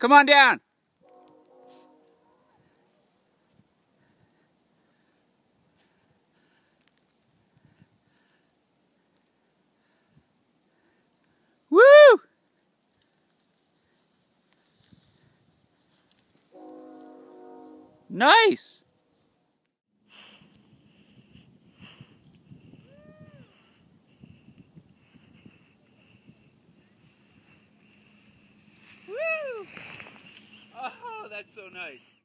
Come on down. Woo! Nice. Woo! Oh, that's so nice.